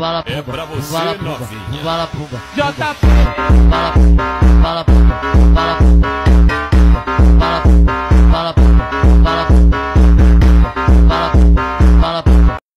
bala É pumba, pra você, bala pumba, novinha. bala